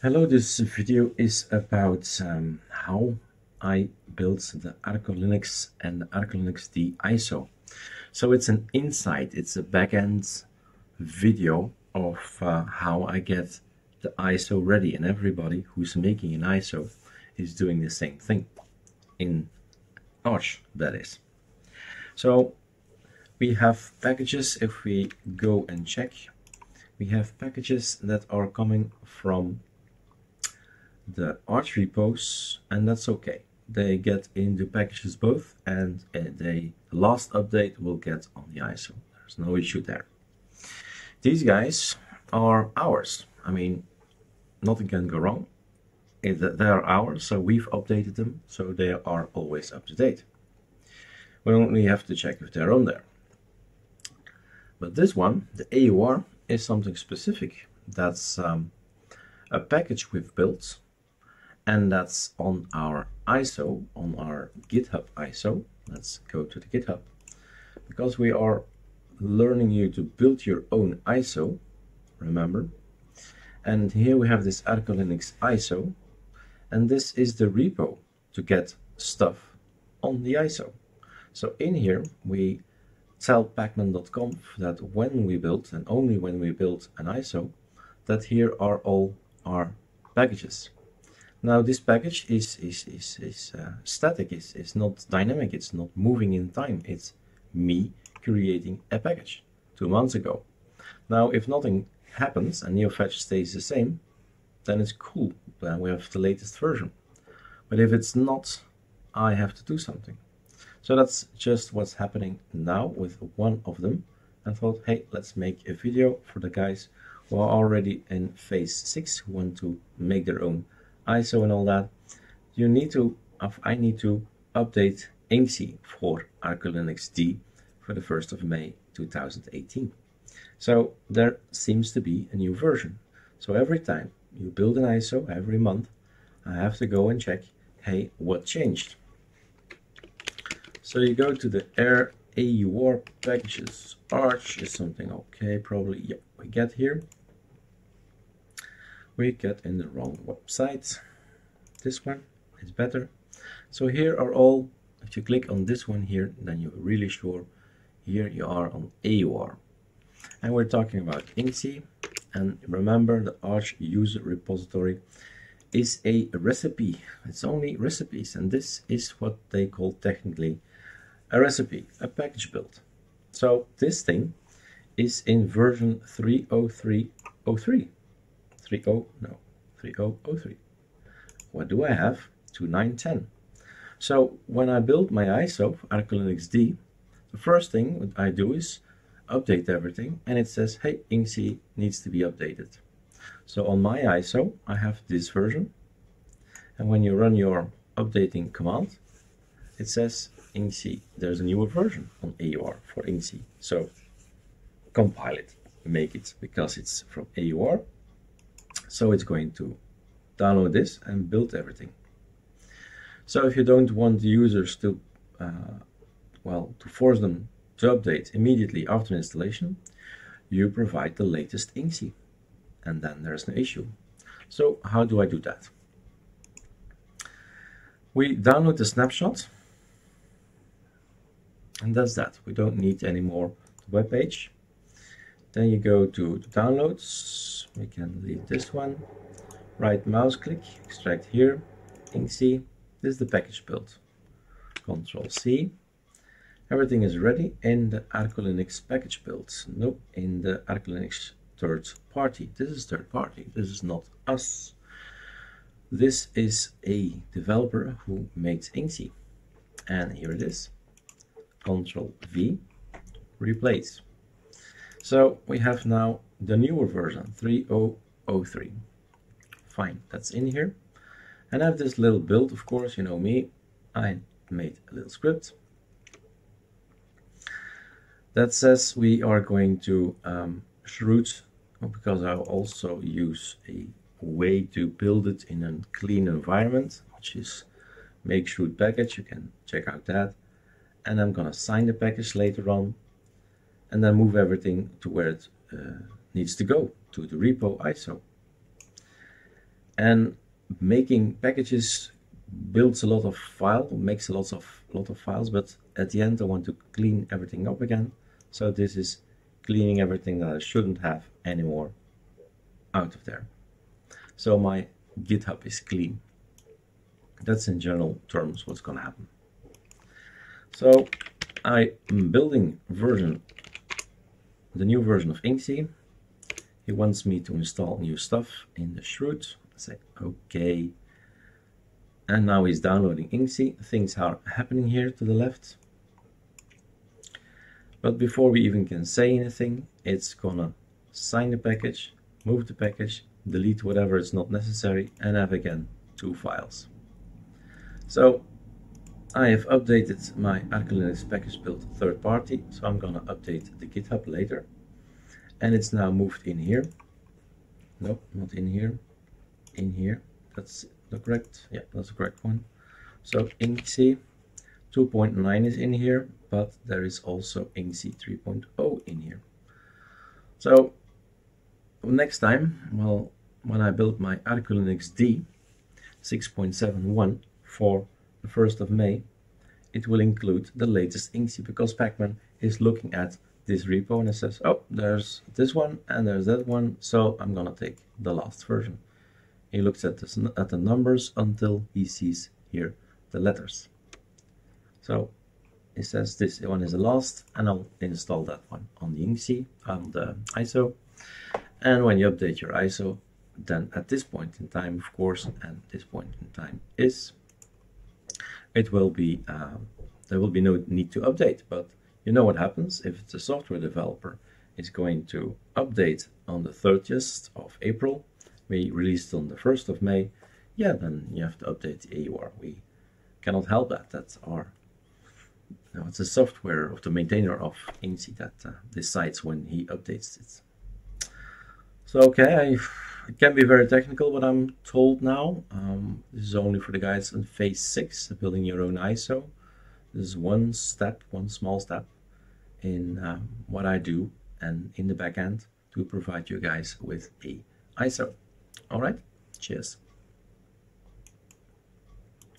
Hello, this video is about um, how I built the Arco Linux and the Arco Linux D ISO. So it's an insight, it's a backend video of uh, how I get the ISO ready and everybody who's making an ISO is doing the same thing in Arch, that is. So we have packages, if we go and check, we have packages that are coming from the Arch repos, and that's okay. They get in the packages both, and uh, the last update will get on the ISO. There's no issue there. These guys are ours. I mean, nothing can go wrong. They are ours, so we've updated them, so they are always up to date. We only have to check if they're on there. But this one, the AUR, is something specific. That's um, a package we've built and that's on our ISO, on our GitHub ISO. Let's go to the GitHub. Because we are learning you to build your own ISO, remember. And here we have this Arco Linux ISO, and this is the repo to get stuff on the ISO. So in here, we tell pacman.conf that when we build, and only when we build an ISO, that here are all our packages. Now this package is, is, is, is uh, static, it's, it's not dynamic, it's not moving in time. It's me creating a package two months ago. Now if nothing happens and NeoFetch stays the same, then it's cool. Then we have the latest version. But if it's not, I have to do something. So that's just what's happening now with one of them. I thought, hey, let's make a video for the guys who are already in phase 6, who want to make their own ISO and all that, you need to, I need to update INXI for Arco Linux D for the 1st of May 2018. So there seems to be a new version. So every time you build an ISO, every month, I have to go and check, hey, what changed? So you go to the air AUR packages. Arch is something okay, probably, yeah, we get here we get in the wrong website. This one is better. So here are all, if you click on this one here, then you're really sure here you are on AUR. And we're talking about INXI. And remember the Arch user repository is a recipe. It's only recipes. And this is what they call technically a recipe, a package build. So this thing is in version 30303. 30, no, 3003. What do I have? 2910. So when I build my ISO, Linux D, the first thing I do is update everything and it says, hey, INXI needs to be updated. So on my ISO, I have this version. And when you run your updating command, it says INXI, there's a newer version on AUR for INXI. So compile it, make it, because it's from AUR, so it's going to download this and build everything. So if you don't want the users to, uh, well, to force them to update immediately after installation, you provide the latest INXI and then there's no issue. So how do I do that? We download the snapshot and that's that. We don't need any more web page. Then you go to downloads we can leave this one. Right mouse click extract here INXI this is the package build control C. Everything is ready in the Arco Linux package build nope in the Arco Linux third party. This is third party. This is not us. This is a developer who made INXI and here it is. Control V replace. So we have now the newer version 3003 fine that's in here. And I have this little build of course you know me. I made a little script that says we are going to um, chroot because I also use a way to build it in a clean environment which is make chroot package. You can check out that. And I'm gonna sign the package later on and then move everything to where it uh, needs to go to the repo ISO. and making packages builds a lot of file, makes a lot of lot of files, but at the end I want to clean everything up again. So this is cleaning everything that I shouldn't have anymore out of there. So my GitHub is clean. That's in general terms what's going to happen. So I am building version, the new version of INXI. He wants me to install new stuff in the chroot. I say, okay. And now he's downloading INXI. Things are happening here to the left. But before we even can say anything, it's gonna sign the package, move the package, delete whatever is not necessary, and have again two files. So I have updated my Arco Linux package build third party, so I'm gonna update the GitHub later. And it's now moved in here. Nope, not in here. In here. That's the correct, yeah, that's the correct one. So INXI 2.9 is in here, but there is also INXI 3.0 in here. So next time, well, when I build my Arco Linux D 6.71 for the 1st of May, it will include the latest INXI because Pacman is looking at this repo and it says, oh, there's this one and there's that one, so I'm gonna take the last version. He looks at, this, at the numbers until he sees here the letters. So it says this one is the last and I'll install that one on the INXI, on the ISO. And when you update your ISO, then at this point in time, of course, and this point in time is, it will be, uh, there will be no need to update, but you know what happens if the software developer is going to update on the 30th of April, we released on the 1st of May, yeah, then you have to update the AUR. We cannot help that. That's our, know, it's the software of the maintainer of INXI that uh, decides when he updates it. So, okay, I, it can be very technical, but I'm told now. Um, this is only for the guys in phase six, building your own ISO. This is one step, one small step in um, what I do and in the backend to provide you guys with a ISO. All right, cheers.